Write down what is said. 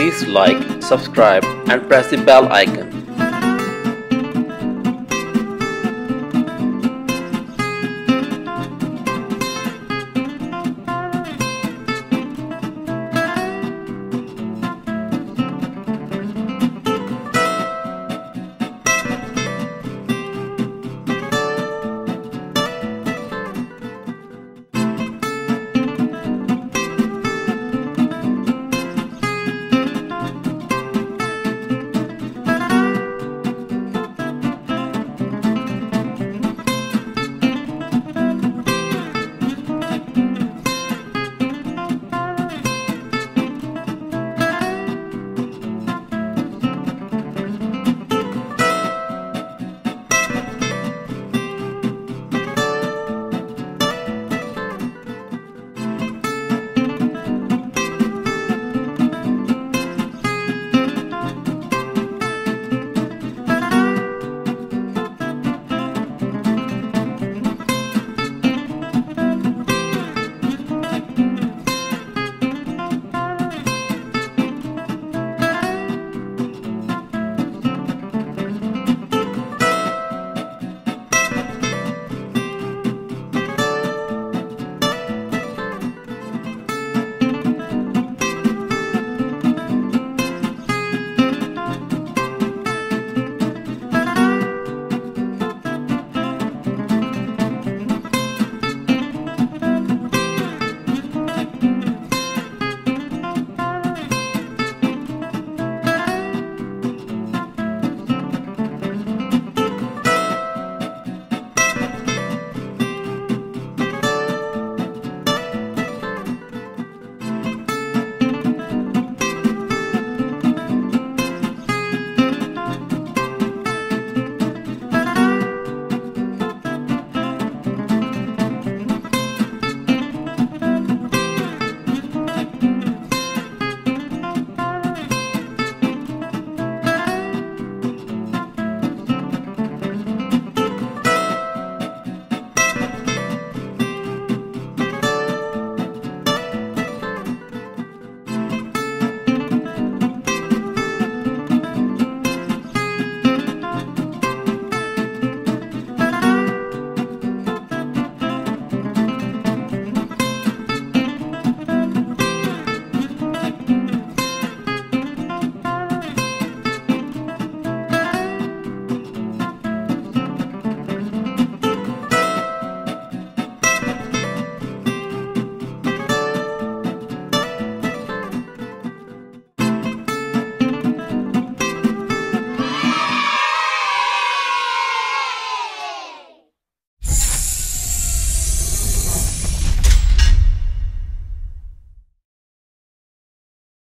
Please like, subscribe and press the bell icon.